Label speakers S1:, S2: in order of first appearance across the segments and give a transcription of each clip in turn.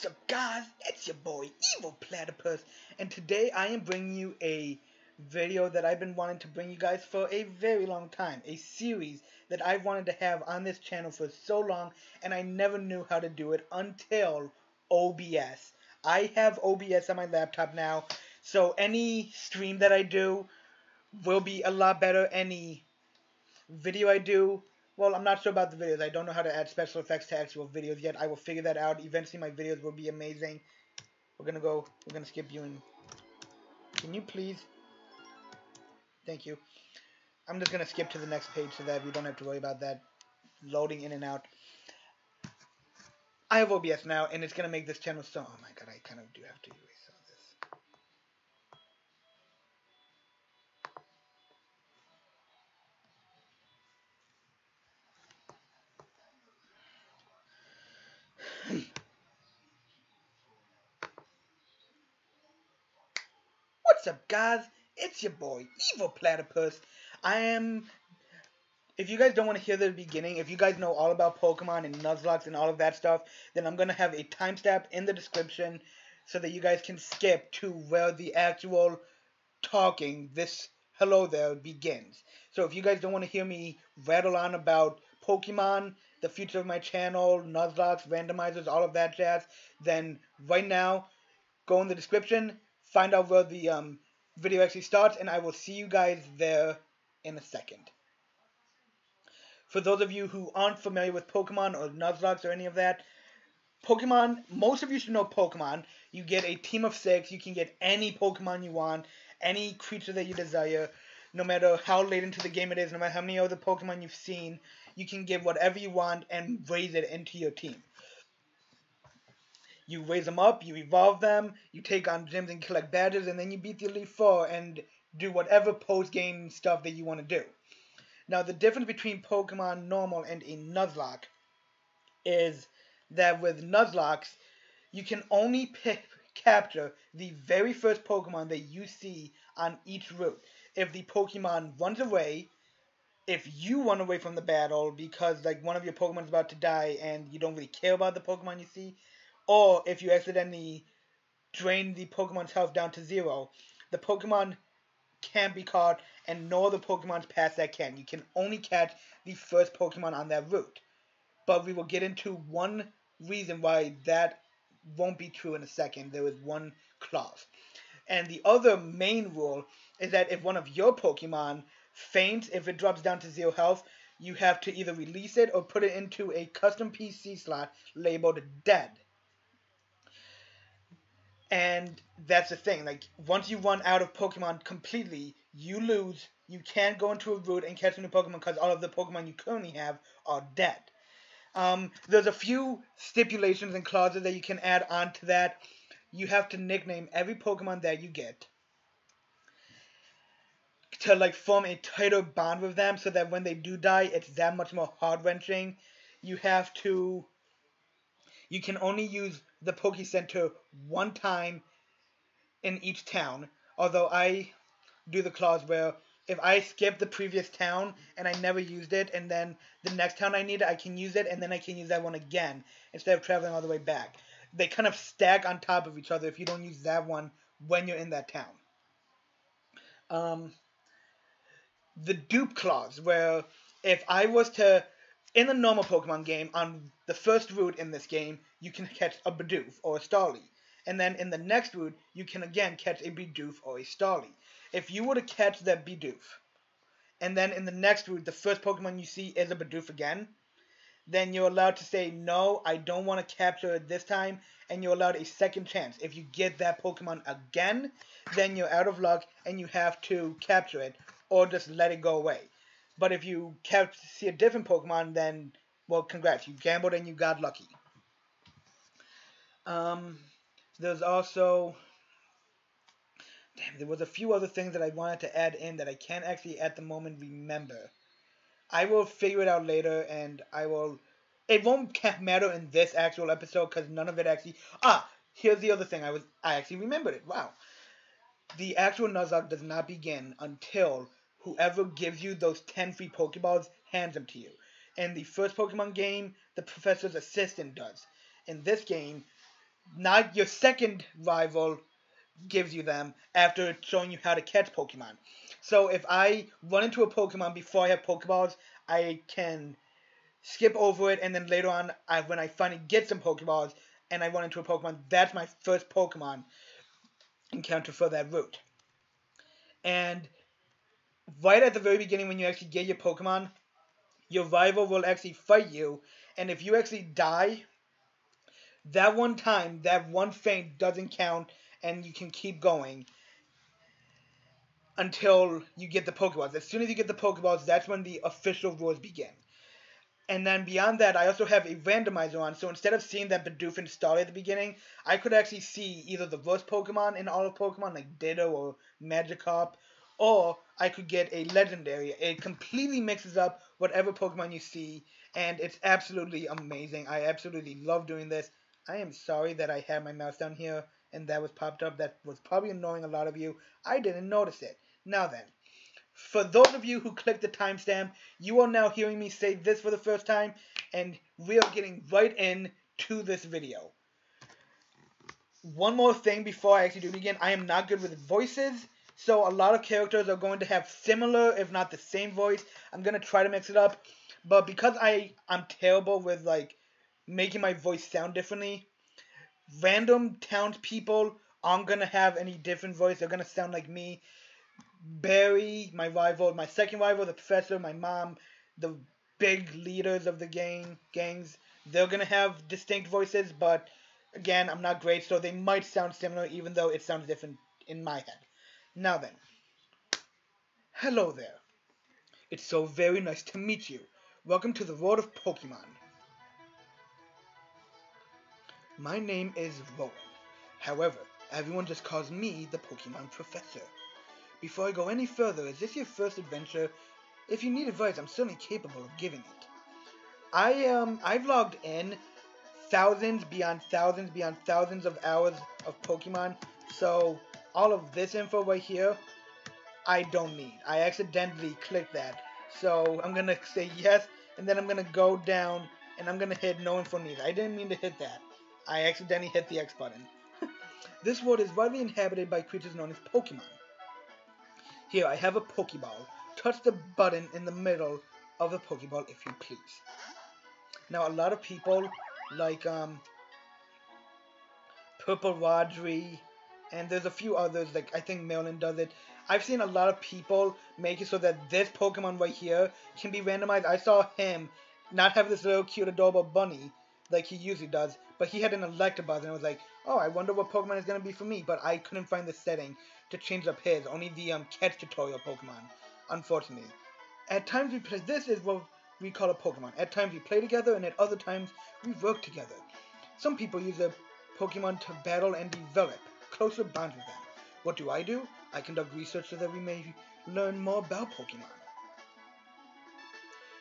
S1: What's up guys, it's your boy Evil Platypus and today I am bringing you a video that I've been wanting to bring you guys for a very long time. A series that I've wanted to have on this channel for so long and I never knew how to do it until OBS. I have OBS on my laptop now so any stream that I do will be a lot better. Any video I do well, I'm not sure about the videos. I don't know how to add special effects to actual videos yet. I will figure that out. Eventually, my videos will be amazing. We're gonna go. We're gonna skip you and. Can you please? Thank you. I'm just gonna skip to the next page so that we don't have to worry about that loading in and out. I have OBS now, and it's gonna make this channel so. Oh my god, I kind of do have to erase What's up, guys? It's your boy, Evil Platypus. I am. If you guys don't want to hear the beginning, if you guys know all about Pokemon and Nuzlocke and all of that stuff, then I'm gonna have a timestamp in the description so that you guys can skip to where the actual talking, this hello there, begins. So if you guys don't want to hear me rattle on about Pokemon, the future of my channel, Nuzlocke, randomizers, all of that jazz, then right now, go in the description, find out where the um, video actually starts, and I will see you guys there in a second. For those of you who aren't familiar with Pokemon or Nuzlocke or any of that, Pokemon, most of you should know Pokemon. You get a team of six, you can get any Pokemon you want, any creature that you desire, no matter how late into the game it is, no matter how many other Pokemon you've seen, you can get whatever you want and raise it into your team. You raise them up, you evolve them, you take on gyms and collect badges, and then you beat the Elite Four and do whatever post-game stuff that you want to do. Now, the difference between Pokemon Normal and a Nuzlocke is that with Nuzlockes, you can only pick, capture the very first Pokemon that you see on each route. If the Pokemon runs away, if you run away from the battle because like one of your Pokemon is about to die and you don't really care about the Pokemon you see, or if you accidentally drain the Pokemon's health down to zero, the Pokemon can't be caught, and no other Pokemon's past that can. You can only catch the first Pokemon on that route. But we will get into one reason why that won't be true in a second. There is one clause. And the other main rule is that if one of your Pokemon faints, if it drops down to zero health, you have to either release it or put it into a custom PC slot labeled dead. And that's the thing. Like once you run out of Pokemon completely, you lose. You can't go into a route and catch a new Pokemon because all of the Pokemon you currently have are dead. Um, there's a few stipulations and clauses that you can add on to that. You have to nickname every Pokemon that you get to like form a tighter bond with them so that when they do die, it's that much more heart wrenching. You have to. You can only use the Poke Center one time in each town. Although I do the clause where if I skip the previous town and I never used it, and then the next town I need it, I can use it, and then I can use that one again instead of traveling all the way back. They kind of stack on top of each other if you don't use that one when you're in that town. Um, the dupe clause, where if I was to, in the normal Pokemon game, on the first route in this game, you can catch a Bidoof or a Starly. And then in the next route, you can again catch a Bidoof or a Starly. If you were to catch that Bidoof, and then in the next route, the first Pokemon you see is a Bidoof again, then you're allowed to say, no, I don't want to capture it this time, and you're allowed a second chance. If you get that Pokemon again, then you're out of luck, and you have to capture it, or just let it go away. But if you cap- see a different Pokemon, then, well, congrats, you gambled and you got lucky. Um, there's also damn, there was a few other things that I wanted to add in that I can't actually at the moment remember. I will figure it out later, and I will. It won't matter in this actual episode because none of it actually. Ah, here's the other thing. I was I actually remembered it. Wow. The actual Nuzlocke does not begin until whoever gives you those 10 free Pokeballs hands them to you. In the first Pokemon game, the professor's assistant does. In this game, Dawn your second rival gives you them after showing you how to catch Pokemon. So if I run into a Pokemon before I have Pokeballs, I can skip over it, and then later on, I, when I finally get some Pokeballs and I run into a Pokemon, that's my first Pokemon encounter for that route. And right at the very beginning, when you actually get your Pokemon, your rival will actually fight you, and if you actually die, that one time, that one faint doesn't count, and you can keep going until you get the Pokeballs. As soon as you get the Pokeballs, that's when the official rules begin. And then beyond that, I also have a randomizer on. So instead of seeing that Bidoof star at the beginning, I could actually see either the worst Pokemon in all of Pokemon, like Ditto or Magikarp, or I could get a legendary. It completely mixes up whatever Pokemon you see, and it's absolutely amazing. I absolutely love doing this. I am sorry that I had my mouse down here and that was popped up. That was probably annoying a lot of you. I didn't notice it. Now then, for those of you who clicked the timestamp, you are now hearing me say this for the first time, and we are getting right in to this video. One more thing before I actually do begin, I am not good with voices, so a lot of characters are going to have similar, if not the same voice. I'm going to try to mix it up, but because I, I'm terrible with, like, making my voice sound differently, random townspeople aren't going to have any different voice. They're going to sound like me. Barry, my rival, my second rival, the professor, my mom, the big leaders of the gang gangs, they're gonna have distinct voices, but again, I'm not great, so they might sound similar, even though it sounds different in my head. Now then, hello there. It's so very nice to meet you. Welcome to the world of Pokemon. My name is Rowan. However, everyone just calls me the Pokemon Professor. Before I go any further, is this your first adventure? If you need advice, I'm certainly capable of giving it. I um I've logged in thousands beyond thousands beyond thousands of hours of Pokemon, so all of this info right here, I don't need. I accidentally clicked that. So I'm gonna say yes, and then I'm gonna go down and I'm gonna hit no info needed. I didn't mean to hit that. I accidentally hit the X button. this world is widely inhabited by creatures known as Pokemon. Here, I have a Pokeball. Touch the button in the middle of the Pokeball if you please. Now, a lot of people, like um, Purple Rodri, and there's a few others, like I think Merlin does it. I've seen a lot of people make it so that this Pokemon right here can be randomized. I saw him not have this little cute adorable bunny like he usually does, but he had an Electabuzz, and I was like, oh, I wonder what Pokemon is going to be for me, but I couldn't find the setting to change up his, only the um, catch tutorial Pokemon, unfortunately. At times we play, this is what we call a Pokemon. At times we play together, and at other times we work together. Some people use a Pokemon to battle and develop closer bonds with them. What do I do? I conduct research so that we may learn more about Pokemon.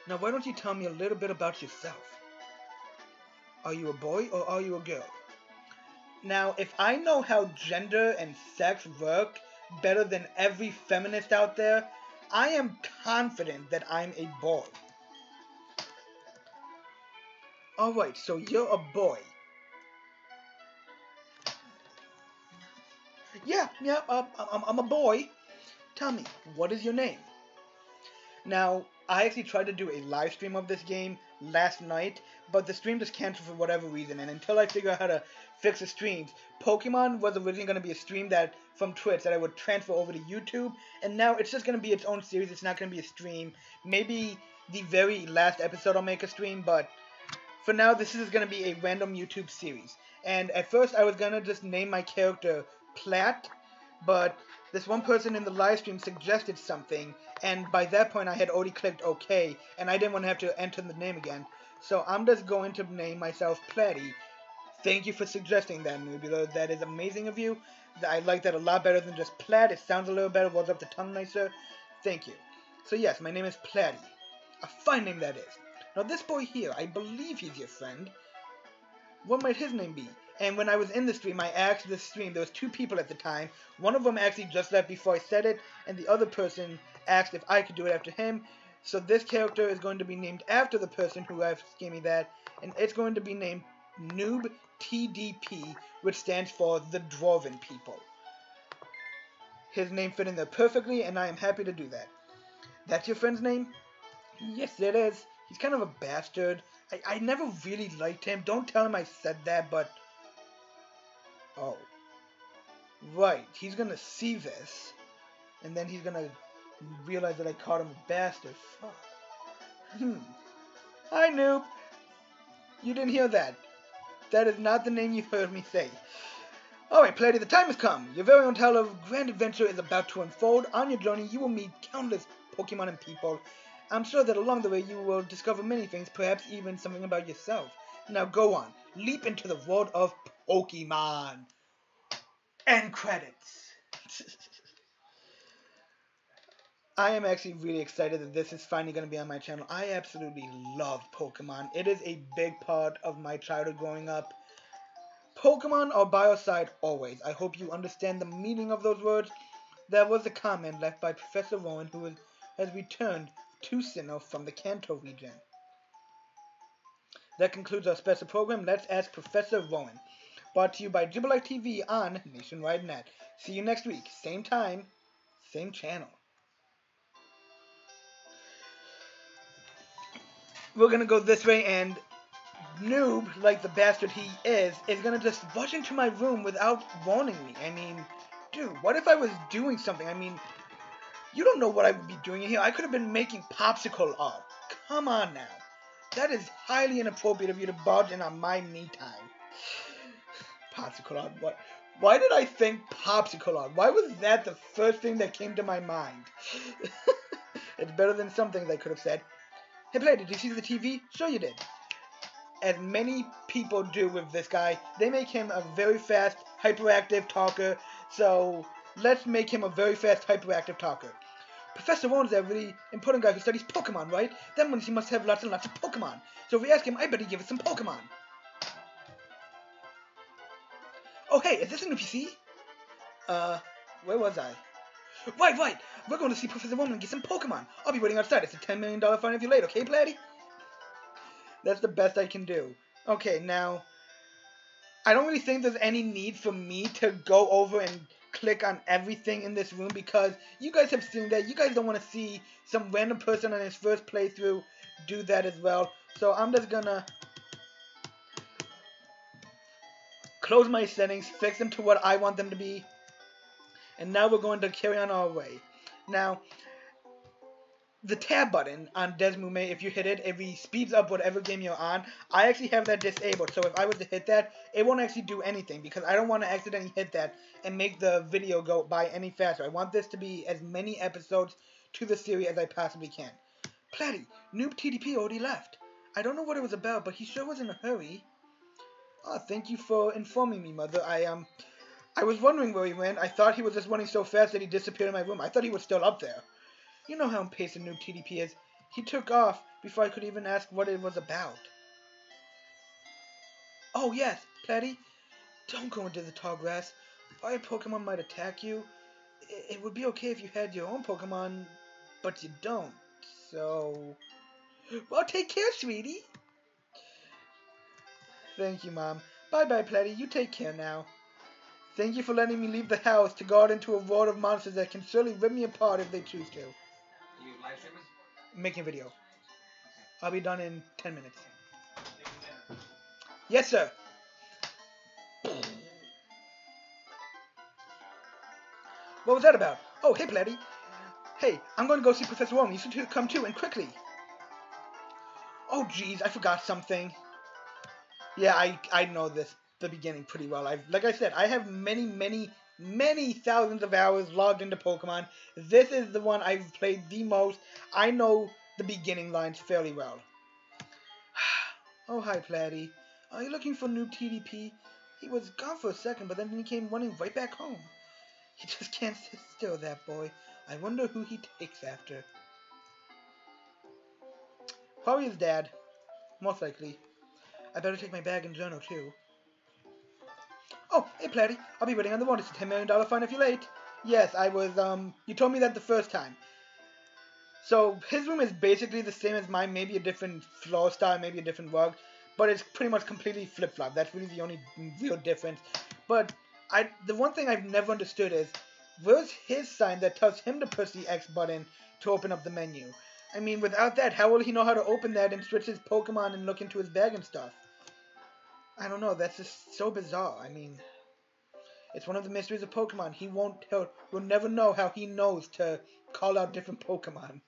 S1: Now, why don't you tell me a little bit about yourself? Are you a boy or are you a girl? Now, if I know how gender and sex work better than every feminist out there, I am confident that I'm a boy. Alright, so you're a boy. Yeah, yeah, uh, I'm, I'm a boy. Tell me, what is your name? Now, I actually tried to do a live stream of this game last night, but the stream just canceled for whatever reason. And until I figure out how to fix the streams, Pokemon was originally going to be a stream that from Twitch that I would transfer over to YouTube, and now it's just going to be its own series. It's not going to be a stream. Maybe the very last episode I'll make a stream, but for now this is going to be a random YouTube series. And at first I was going to just name my character Plat, but this one person in the live stream suggested something, and by that point I had already clicked OK, and I didn't want to have to enter the name again. So I'm just going to name myself Platty. Thank you for suggesting that, Nubula. That is amazing of you. I like that a lot better than just Plat. It sounds a little better, rolls up the tongue nicer. Thank you. So yes, my name is Platty. A fine name that is. Now this boy here, I believe he's your friend. What might his name be? And when I was in the stream, I asked the stream, there was two people at the time. One of them actually just left before I said it, and the other person asked if I could do it after him. So this character is going to be named after the person who asked me that, and it's going to be named Noob TDP, which stands for the Dwarven People. His name fit in there perfectly, and I am happy to do that. That's your friend's name? Yes, it is. He's kind of a bastard. I, I never really liked him. Don't tell him I said that, but... Oh. Right, he's gonna see this, and then he's gonna realize that I called him a bastard. Fuck. Hmm. Hi, noob. You didn't hear that. That is not the name you've heard me say. Alright, Platty, the time has come. Your very own tale of grand adventure is about to unfold. On your journey, you will meet countless Pokemon and people. I'm sure that along the way you will discover many things, perhaps even something about yourself. Now go on, leap into the world of Pokemon. End credits. I am actually really excited that this is finally going to be on my channel. I absolutely love Pokemon. It is a big part of my childhood growing up. Pokemon or Biocide always. I hope you understand the meaning of those words. There was a comment left by Professor Rowan who has returned to Sinnoh from the Kanto region. That concludes our special program. Let's ask Professor Rowan. Brought to you by Jubilife TV on Nationwide Net. See you next week. Same time, same channel. we're gonna go this way and noob, like the bastard he is, is gonna just rush into my room without warning me. I mean, dude, what if I was doing something? I mean, you don't know what I would be doing in here. I could have been making popsicle art. Come on now. That is highly inappropriate of you to barge in on my me time. Popsicle what? Why did I think popsicle? Why was that the first thing that came to my mind? it's better than some things I could have said. Hey, Play, did you see the TV? Sure you did. As many people do with this guy, they make him a very fast, hyperactive talker. So let's make him a very fast, hyperactive talker. Professor Rowan's a really important guy who studies Pokemon, right? That means he must have lots and lots of Pokemon. So if we ask him, I bet he give us some Pokemon. Oh, hey, is this a new PC? Uh, where was I? Right, right. We're going to see Professor Rowan and get some Pokemon. I'll be waiting outside. It's a $10 million fine if you're late, okay, Platty? That's the best I can do. Okay, now, I don't really think there's any need for me to go over and click on everything in this room because you guys have seen that. You guys don't want to see some random person on his first playthrough do that as well. So I'm just gonna close my settings, fix them to what I want them to be, and now we're going to carry on our way. Now, the tab button on DeSmuME, if you hit it, it speeds up whatever game you're on. I actually have that disabled, so if I was to hit that, it won't actually do anything because I don't want to accidentally hit that and make the video go by any faster. I want this to be as many episodes to the series as I possibly can. Platty, Noob TDP already left. I don't know what it was about, but he sure was in a hurry. Oh, thank you for informing me, Mother. I, um, I was wondering where he went. I thought he was just running so fast that he disappeared in my room. I thought he was still up there. You know how impatient Noob TDP is. He took off before I could even ask what it was about. Oh, yes, Platty. Don't go into the tall grass. Fire Pokemon might attack you. It would be okay if you had your own Pokemon, but you don't. So... Well, take care, sweetie. Thank you, Mom. Bye-bye, Platty. You take care now. Thank you for letting me leave the house to guard into a world of monsters that can surely rip me apart if they choose to.
S2: You live streaming?
S1: Making a video. I'll be done in 10 minutes. Yes, sir. What was that about? Oh, hey, Platty. Hey, I'm going to go see Professor Rowan. You should come too, and quickly. Oh, jeez, I forgot something. Yeah, I, I know this the beginning pretty well. I've like I said, I have many, many, many thousands of hours logged into Pokemon. This is the one I've played the most. I know the beginning lines fairly well. oh hi Platty. Are you looking for Noob TDP? He was gone for a second, but then he came running right back home. He just can't sit still, that boy. I wonder who he takes after. Probably his dad. Most likely. I better take my bag and journal, too. Oh, hey, Platty. I'll be waiting on the one. It's a $10 million fine if you're late. Yes, I was, um, you told me that the first time. So, his room is basically the same as mine, maybe a different floor style, maybe a different rug. but it's pretty much completely flip flop. That's really the only real difference. But I, the one thing I've never understood is, where's his sign that tells him to push the X button to open up the menu? I mean, without that, how will he know how to open that and switch his Pokemon and look into his bag and stuff? I don't know. That's just so bizarre. I mean, it's one of the mysteries of Pokemon. He won't. He'll, we'll never know how he knows to call out different Pokemon.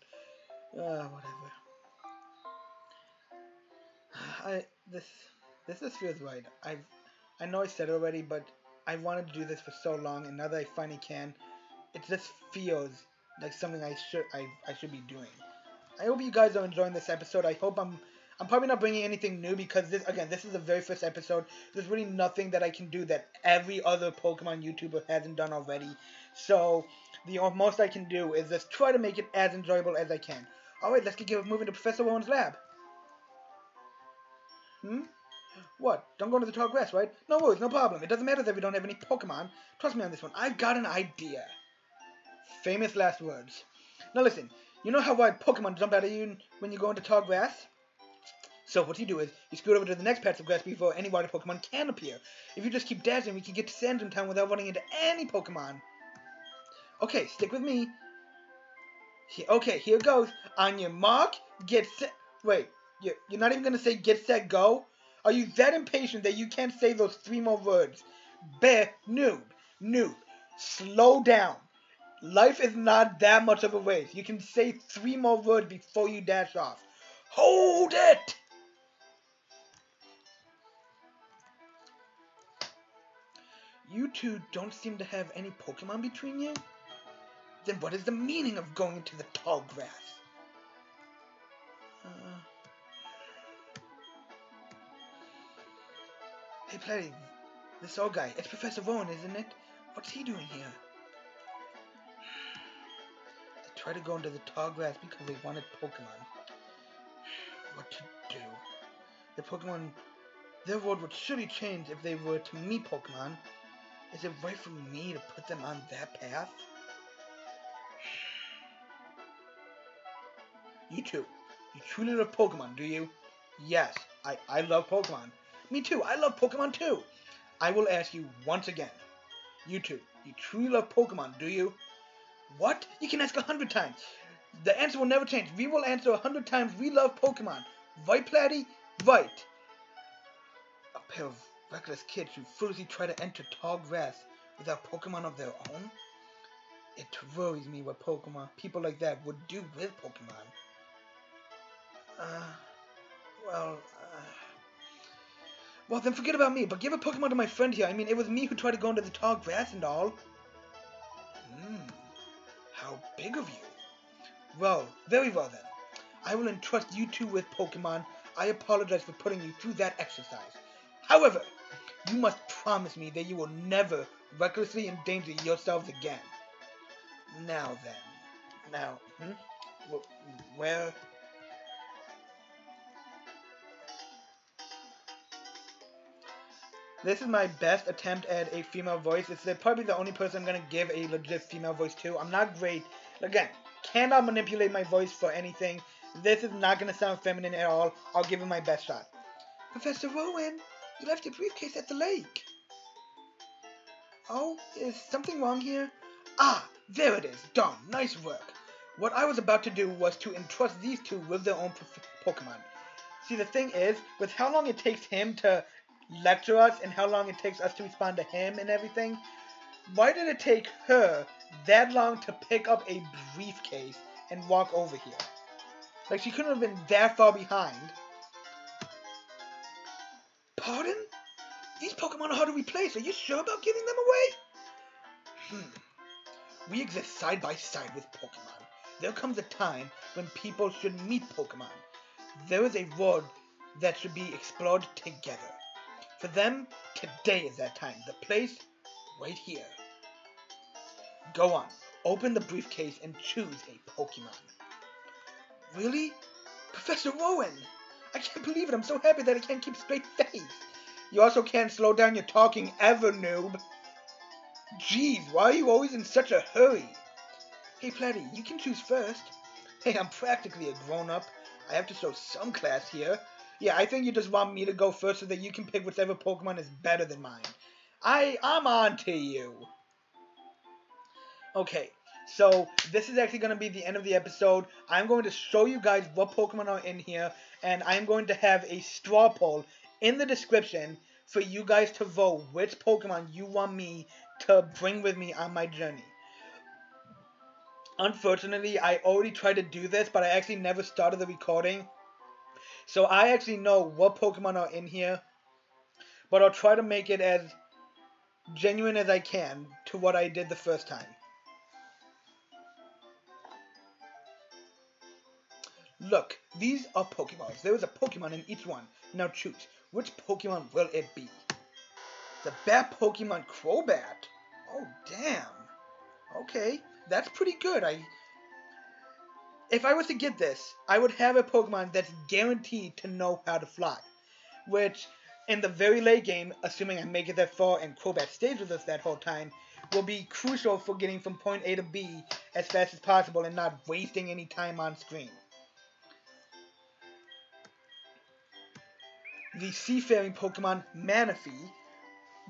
S1: Uh, whatever. I this this just feels right. I I know I said it already, but I wanted to do this for so long, and now that I finally can, it just feels like something I should I, I should be doing. I hope you guys are enjoying this episode. I hope I'm I'm probably not bringing anything new because this again this is the very first episode. There's really nothing that I can do that every other Pokemon YouTuber hasn't done already. So the most I can do is just try to make it as enjoyable as I can. Alright, let's get moving to Professor Rowan's lab. Hmm? What? Don't go into the tall grass, right? No worries, no problem. It doesn't matter that we don't have any Pokemon. Trust me on this one. I've got an idea. Famous last words. Now listen, you know how wide Pokemon jump out of you when you go into tall grass? So what you do is, you scoot over to the next patch of grass before any water Pokemon can appear. If you just keep dashing, we can get to Sandgem Town without running into any Pokemon. Okay, stick with me. Okay, here goes. On your mark, get set. Wait, you're, you're not even going to say get set go? Are you that impatient that you can't say those three more words? Be noob, noob. Slow down. Life is not that much of a race. You can say three more words before you dash off. Hold it! You two don't seem to have any Pokemon between you? Then what is the meaning of going into the tall grass? Uh, hey, Play, this old guy, it's Professor Rowan, isn't it? What's he doing here? Tried to go into the tall grass because they wanted Pokemon. What to do? The Pokemon, their world would surely change if they were to meet Pokemon. Is it right for me to put them on that path? You too. You truly love Pokemon, do you? Yes, I, I love Pokemon. Me too, I love Pokemon too. I will ask you once again. You two, you truly love Pokemon, do you? What? You can ask a hundred times. The answer will never change. We will answer a hundred times we love Pokemon. Platty? Right. A pair of reckless kids who foolishly try to enter tall grass without Pokemon of their own? It worries me what Pokemon, people like that, would do with Pokemon. Uh, well, uh, well then forget about me, but give a Pokemon to my friend here. I mean, it was me who tried to go into the tall grass and all. Hmm, how big of you. Well, very well then. I will entrust you two with Pokemon. I apologize for putting you through that exercise. However, you must promise me that you will never recklessly endanger yourselves again. Now then. Now, hmm? Where This is my best attempt at a female voice. It's probably the only person I'm going to give a legit female voice to. I'm not great. Again, cannot manipulate my voice for anything. This is not going to sound feminine at all. I'll give it my best shot. Professor Rowan, you left your briefcase at the lake. Oh, is something wrong here? Ah, there it is. Done. Nice work. What I was about to do was to entrust these two with their own Pokemon. See, the thing is, with how long it takes him to lecture us and how long it takes us to respond to him and everything, why did it take her that long to pick up a briefcase and walk over here? Like, she couldn't have been that far behind. Pardon? These Pokemon are hard to replace. Are you sure about giving them away? Hmm. We exist side by side with Pokemon. There comes a time when people should meet Pokemon. There is a world that should be explored together. For them, today is that time. The place, right here. Go on. Open the briefcase and choose a Pokemon. Really? Professor Rowan! I can't believe it. I'm so happy that I can't keep straight face. You also can't slow down your talking ever, noob. Jeez, why are you always in such a hurry? Hey, Platty, you can choose first. Hey, I'm practically a grown-up. I have to show some class here. Yeah, I think you just want me to go first so that you can pick whichever Pokemon is better than mine. I I'm on to you. Okay, so this is actually going to be the end of the episode. I'm going to show you guys what Pokemon are in here, and I'm going to have a straw poll in the description for you guys to vote which Pokemon you want me to bring with me on my journey. Unfortunately, I already tried to do this, but I actually never started the recording. So I actually know what Pokemon are in here, but I'll try to make it as genuine as I can to what I did the first time. Look, these are Pokeballs. There is a Pokemon in each one. Now choose. Which Pokemon will it be? The bat Pokemon Crobat. Oh, damn. Okay, that's pretty good. I, If I was to get this, I would have a Pokemon that's guaranteed to know how to fly. Which, in the very late game, assuming I make it that far and Crobat stays with us that whole time, will be crucial for getting from point A to B as fast as possible and not wasting any time on screen. the seafaring Pokemon Manaphy,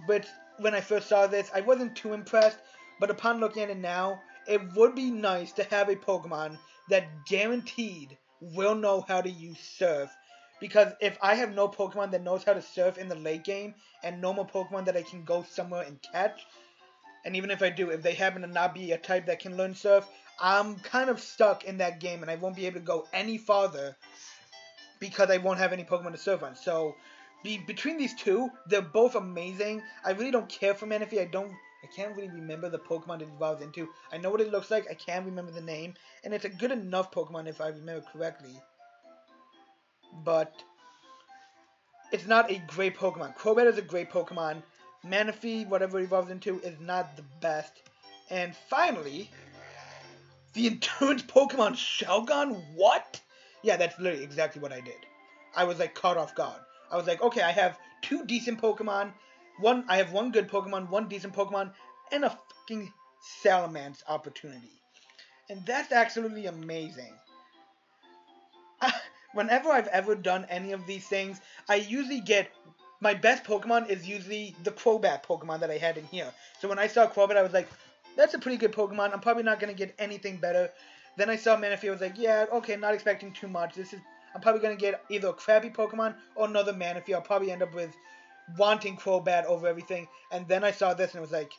S1: but when I first saw this, I wasn't too impressed, but upon looking at it now, it would be nice to have a Pokemon that guaranteed will know how to use Surf. Because if I have no Pokemon that knows how to surf in the late game, and no more Pokemon that I can go somewhere and catch, and even if I do, if they happen to not be a type that can learn Surf, I'm kind of stuck in that game, and I won't be able to go any farther because I won't have any Pokemon to surf on. So be, between these two, they're both amazing. I really don't care for Manaphy. I don't. I can't really remember the Pokemon it evolves into. I know what it looks like. I can't remember the name, and it's a good enough Pokemon if I remember correctly. But it's not a great Pokemon. Crobat is a great Pokemon. Manaphy, whatever it evolves into, is not the best. And finally, the Endurance Pokemon Shelgon? What? Yeah, that's literally exactly what I did. I was like caught off guard. I was like, okay, I have two decent Pokemon. One, I have one good Pokemon, one decent Pokemon, and a fucking Salamence opportunity. And that's absolutely amazing. Whenever I've ever done any of these things, I usually get my best Pokemon is usually the Crobat Pokemon that I had in here. So when I saw Crobat, I was like, that's a pretty good Pokemon. I'm probably not going to get anything better. Then I saw Manaphy. I was like, yeah, okay, not expecting too much. This is I'm probably gonna get either a crappy Pokemon or another Manaphy. I'll probably end up with wanting Crobat over everything. And then I saw this and it was like,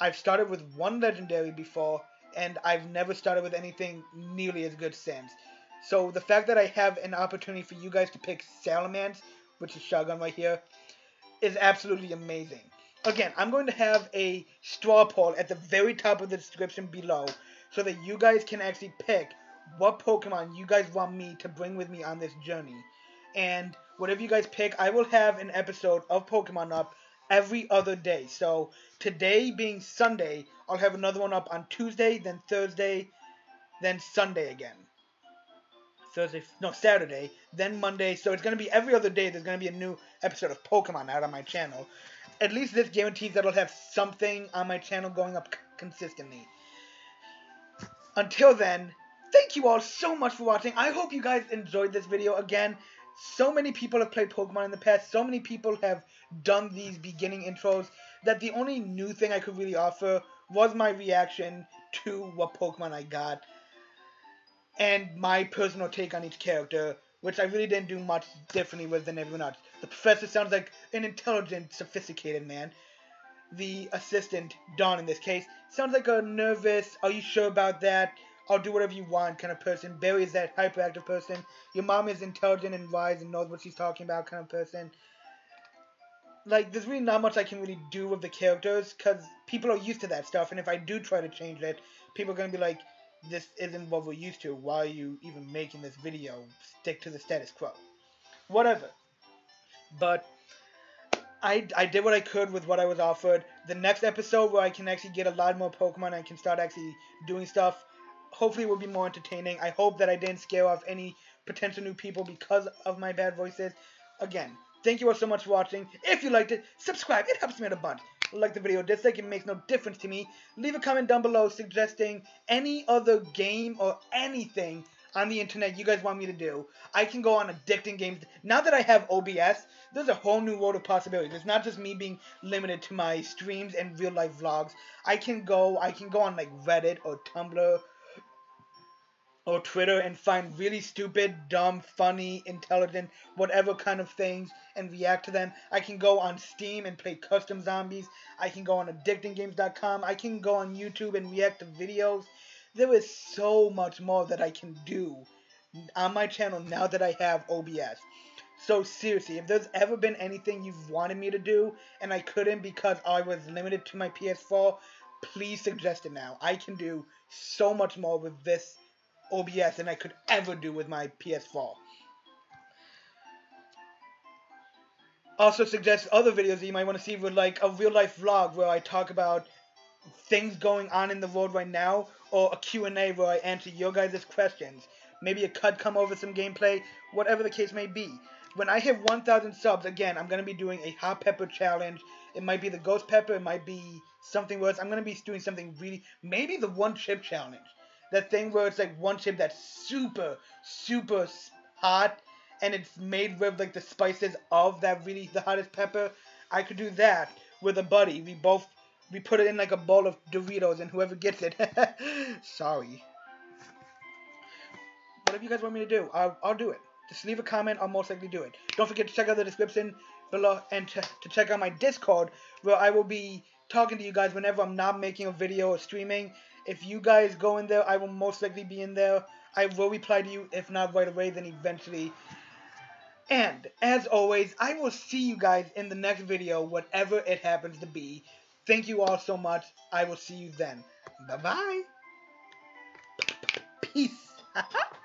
S1: I've started with one legendary before, and I've never started with anything nearly as good since. So the fact that I have an opportunity for you guys to pick Salamence, which is Shelgon right here, is absolutely amazing. Again, I'm going to have a straw poll at the very top of the description below so that you guys can actually pick what Pokemon you guys want me to bring with me on this journey. And whatever you guys pick, I will have an episode of Pokemon up every other day. So today being Sunday, I'll have another one up on Tuesday, then Thursday, then Sunday again. Thursday, no, Saturday, then Monday. So it's going to be every other day there's going to be a new episode of Pokemon out on my channel. At least this guarantees that I'll have something on my channel going up consistently. Until then, thank you all so much for watching. I hope you guys enjoyed this video. Again, so many people have played Pokemon in the past. So many people have done these beginning intros that the only new thing I could really offer was my reaction to what Pokemon I got and my personal take on each character, which I really didn't do much differently with than everyone else. The professor sounds like an intelligent, sophisticated man. The assistant, Dawn in this case, sounds like a nervous, are you sure about that? I'll do whatever you want kind of person. Barry is that hyperactive person. Your mom is intelligent and wise and knows what she's talking about kind of person. Like, there's really not much I can really do with the characters because people are used to that stuff. And if I do try to change it, people are going to be like, this isn't what we're used to. Why are you even making this video? Stick to the status quo. Whatever. But I, I did what I could with what I was offered. The next episode where I can actually get a lot more Pokemon, I can start actually doing stuff. Hopefully, it will be more entertaining. I hope that I didn't scare off any potential new people because of my bad voices. Again, thank you all so much for watching. If you liked it, subscribe. It helps me out a bunch. Like the video, dislike it makes no difference to me. Leave a comment down below suggesting any other game or anything on the internet you guys want me to do. I can go on addicting games. Now that I have OBS, there's a whole new world of possibilities. It's not just me being limited to my streams and real life vlogs. I can go I can go on like Reddit or Tumblr or Twitter and find really stupid, dumb, funny, intelligent, whatever kind of things and react to them. I can go on Steam and play custom zombies. I can go on addictinggames.com. I can go on YouTube and react to videos. There is so much more that I can do on my channel now that I have OBS. So seriously, if there's ever been anything you've wanted me to do and I couldn't because I was limited to my PS4, please suggest it now. I can do so much more with this OBS than I could ever do with my PS4. Also suggest other videos that you might want to see with like a real life vlog where I talk about things going on in the world right now or a Q&A where I answer your guys' questions. Maybe a cut come over some gameplay, whatever the case may be. When I hit 1,000 subs, again, I'm going to be doing a hot pepper challenge. It might be the ghost pepper, it might be something worse. I'm going to be doing something really, maybe the one chip challenge that thing where it's like one chip that's super, super hot and it's made with like the spices of that really the hottest pepper. I could do that with a buddy. We both we put it in like a bowl of Doritos and whoever gets it. Sorry. Whatever you guys want me to do, I'll, I'll do it. Just leave a comment, I'll most likely do it. Don't forget to check out the description below and to, to check out my Discord where I will be talking to you guys whenever I'm not making a video or streaming if you guys go in there, I will most likely be in there. I will reply to you, if not right away, then eventually. And, as always, I will see you guys in the next video, whatever it happens to be. Thank you all so much. I will see you then. Bye-bye. Peace.